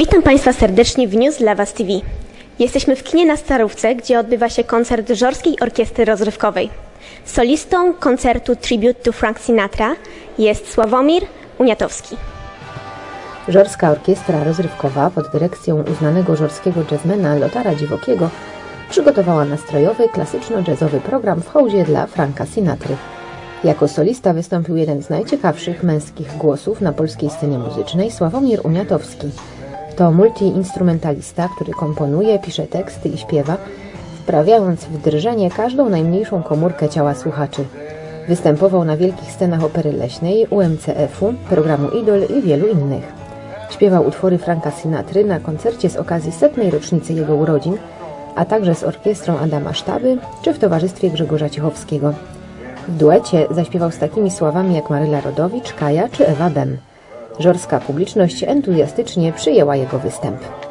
Witam Państwa serdecznie w News dla Was TV. Jesteśmy w kinie na Starówce, gdzie odbywa się koncert Żorskiej Orkiestry Rozrywkowej. Solistą koncertu Tribute to Frank Sinatra jest Sławomir Uniatowski. Żorska Orkiestra Rozrywkowa pod dyrekcją uznanego żorskiego jazzmena Lotara Dziwokiego przygotowała nastrojowy, klasyczno-jazzowy program w hołdzie dla Franka Sinatry. Jako solista wystąpił jeden z najciekawszych męskich głosów na polskiej scenie muzycznej Sławomir Uniatowski. To multiinstrumentalista, który komponuje, pisze teksty i śpiewa, wprawiając w drżenie każdą najmniejszą komórkę ciała słuchaczy. Występował na wielkich scenach opery leśnej, UMCF-u, programu Idol i wielu innych. Śpiewał utwory Franka Sinatry na koncercie z okazji setnej rocznicy jego urodzin, a także z orkiestrą Adama Sztaby czy w towarzystwie Grzegorza Ciechowskiego. W duecie zaśpiewał z takimi sławami jak Maryla Rodowicz, Kaja czy Ewa Bem. Żorska publiczność entuzjastycznie przyjęła jego występ.